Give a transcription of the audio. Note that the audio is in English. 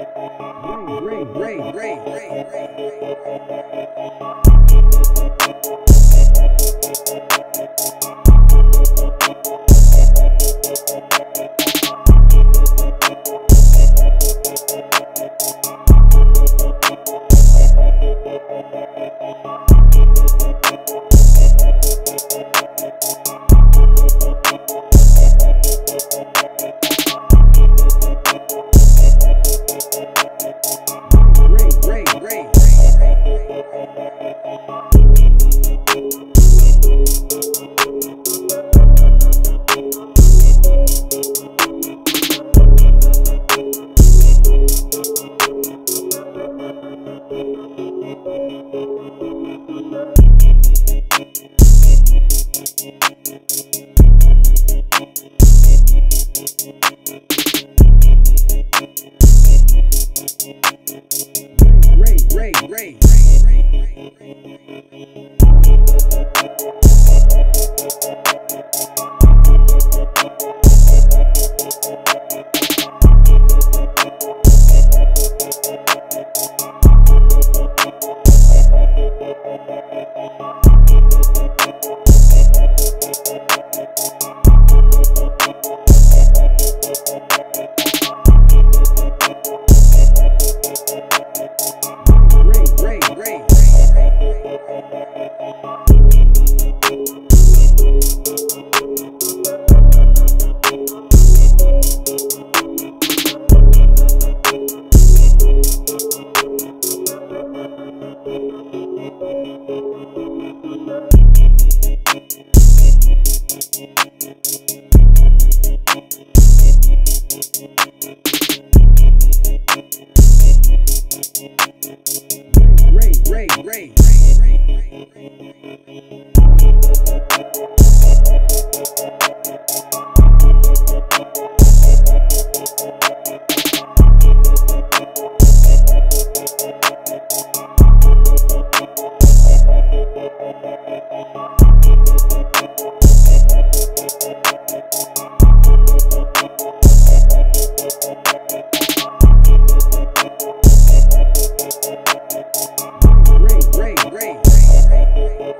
Ray, Ray, Ray, Ray, Ray, Ray, Ray, Ray. Thank